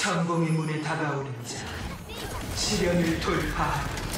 전공의 문에 다가오는 자 시련을 돌파하라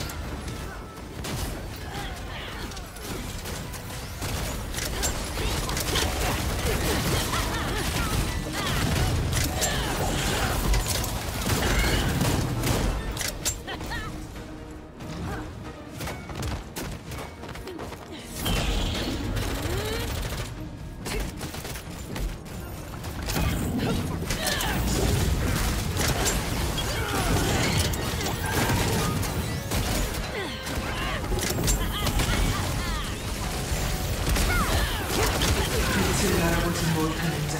빛을 알아보지 못하는 자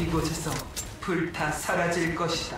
이곳에서 불타 사라질 것이다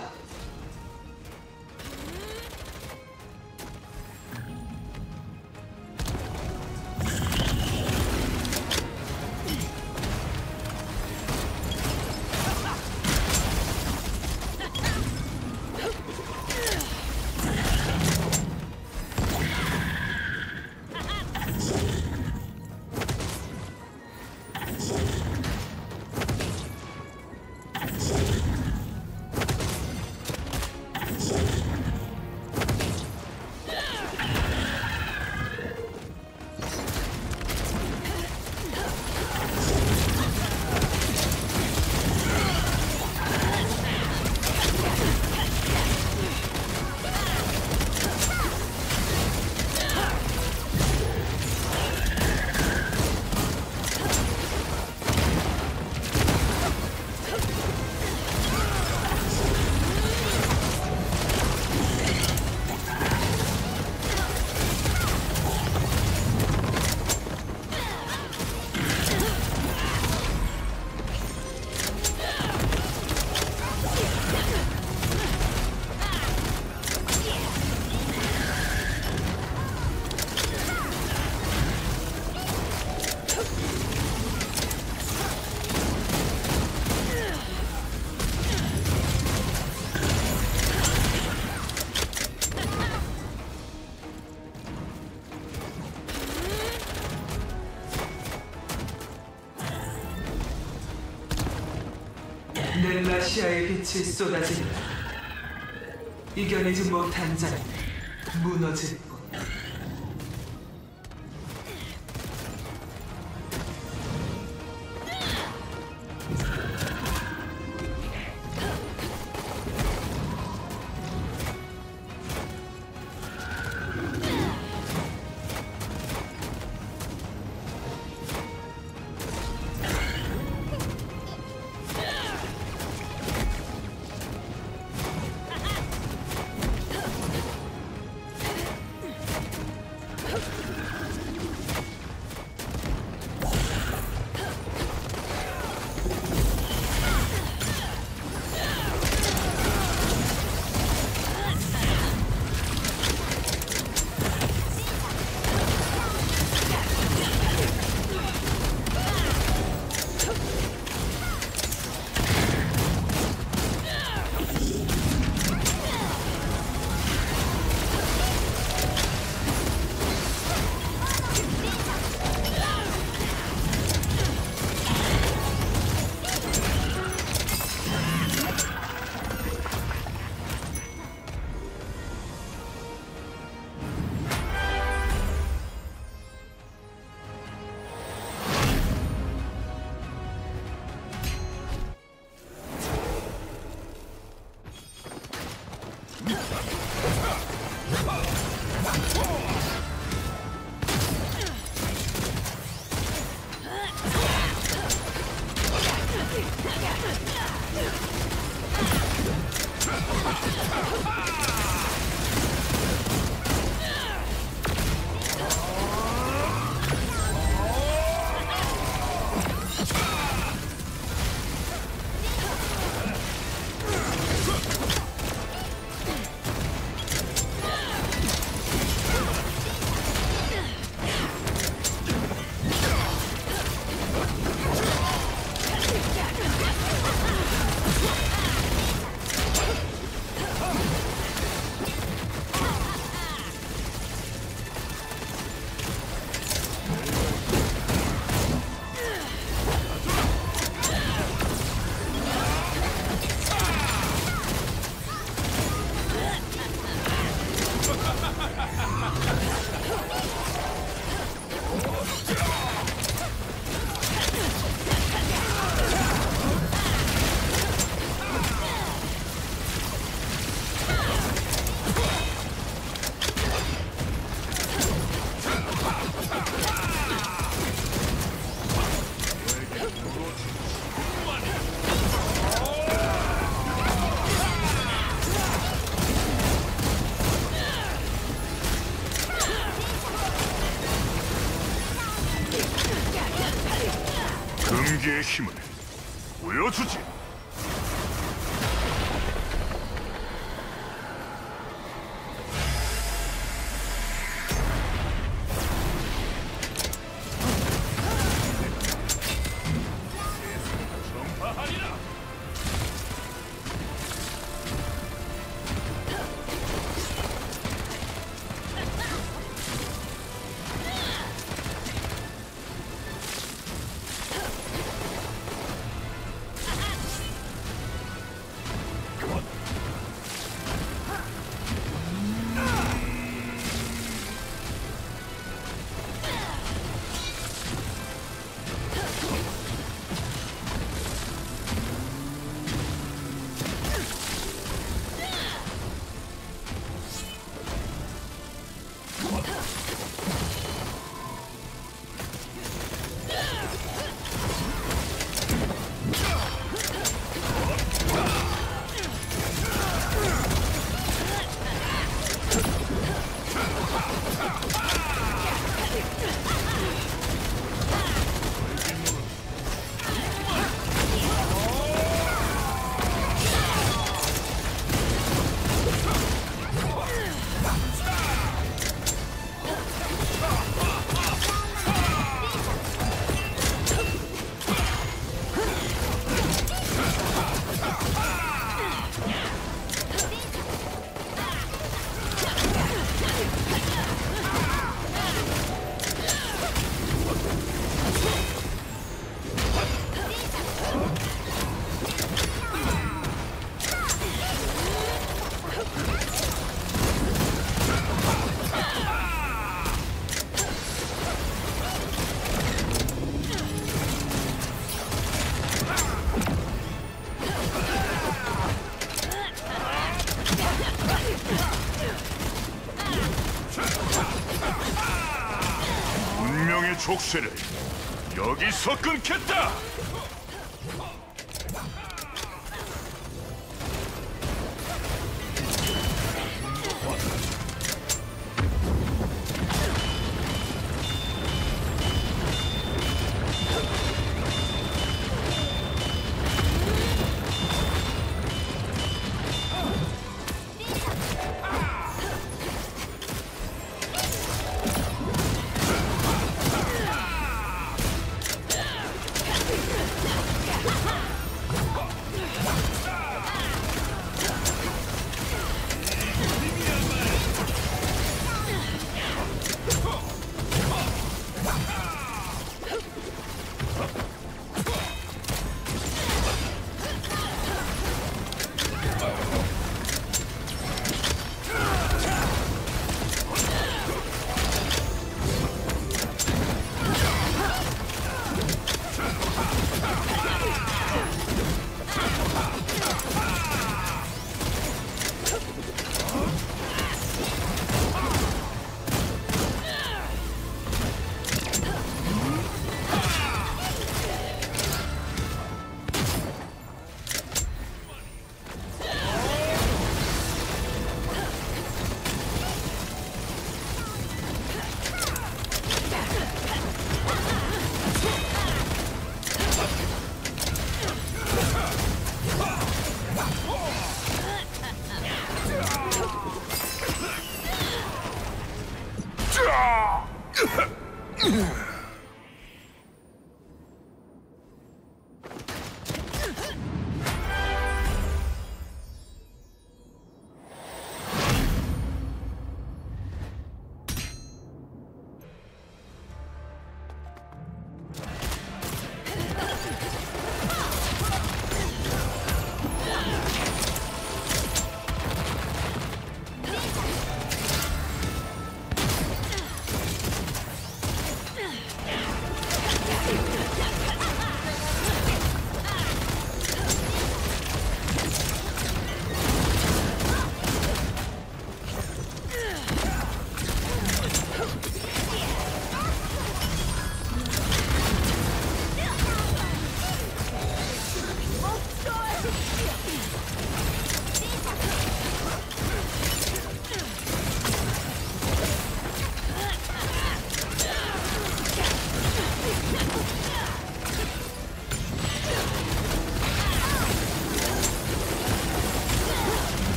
넬라시아의 빛이 쏟아진다. 이겨내지 못한 자는 무너질 뿐 운명의 족쇄를 여기서 끊겠다.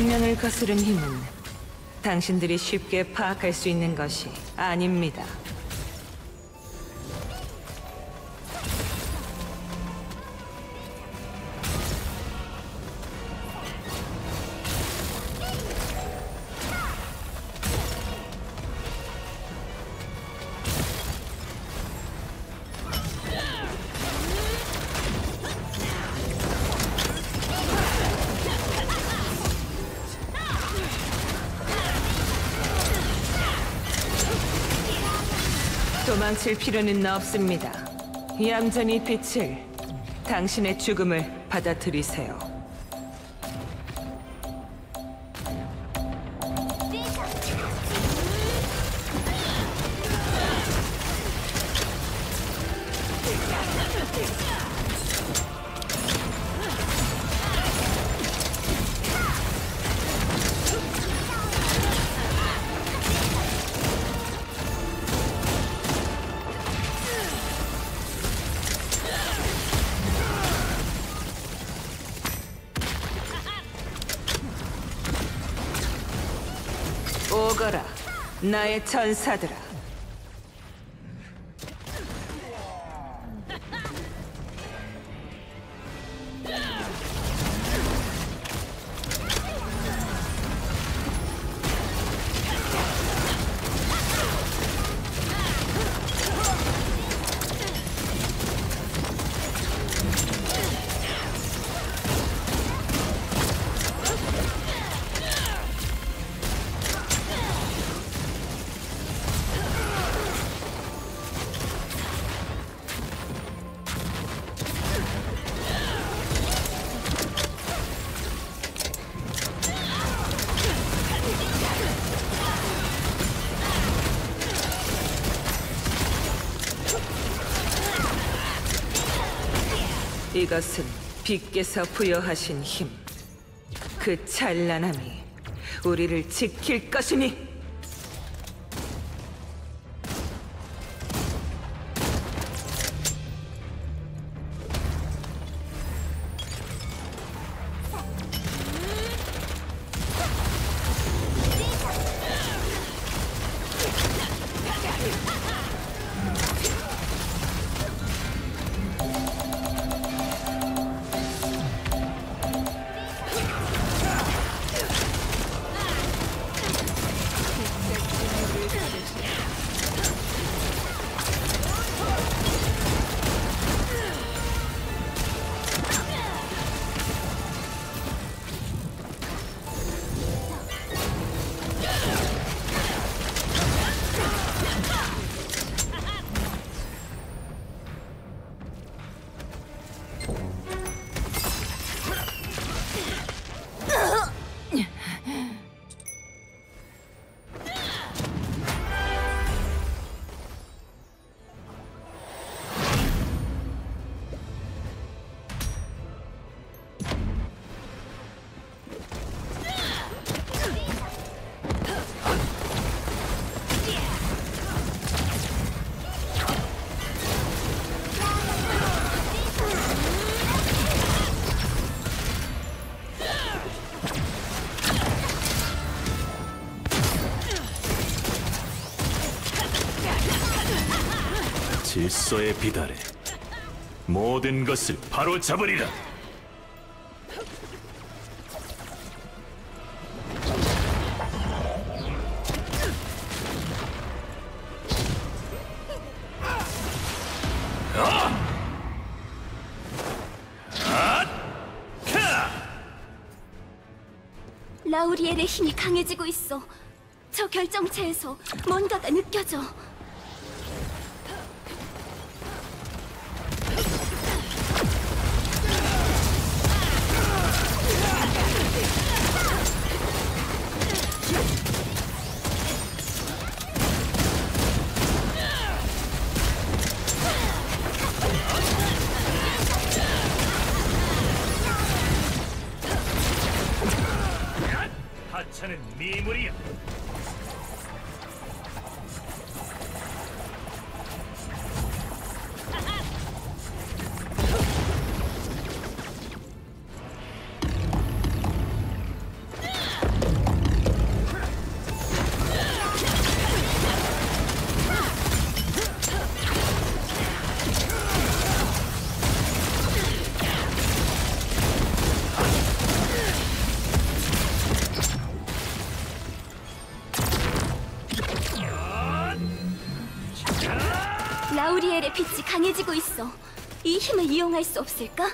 운명을 거스른 힘은 당신들이 쉽게 파악할 수 있는 것이 아닙니다. 도망칠 필요는 없습니다. 얌전히 빛을, 당신의 죽음을 받아들이세요. 나의 전사들아. 이것은 빛께서 부여하신 힘. 그 찬란함이 우리를 지킬 것이니. 질서에 비달해 모든 것을 바로 잡으리라. 라우리엘의 힘이 강해지고 있어. 저 결정체에서 뭔가가 느껴져. 이용할 수 없을까?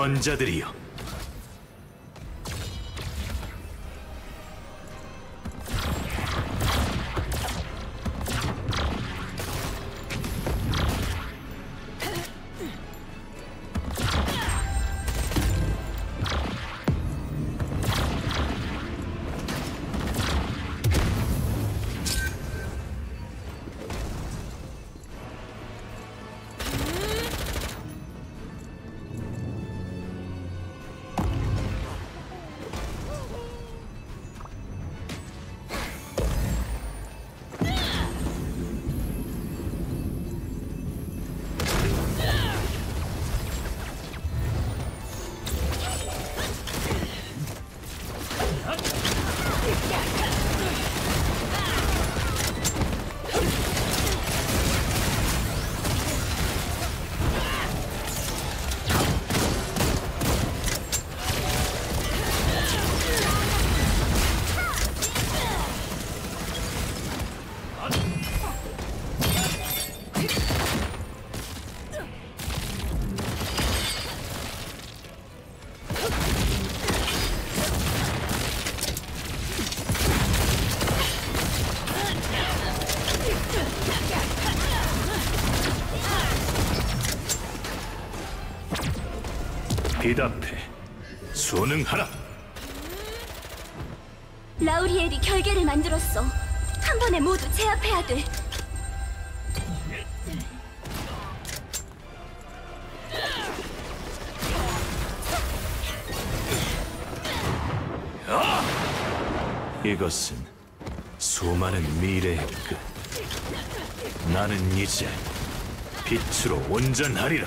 먼 자들이여. 비답해. 순응하라. 라우리엘이 결계를 만들었어. 한 번에 모두 제압해야 돼. 이것은 수많은 미래의 끝. 나는 이제 빛으로 온전하리라.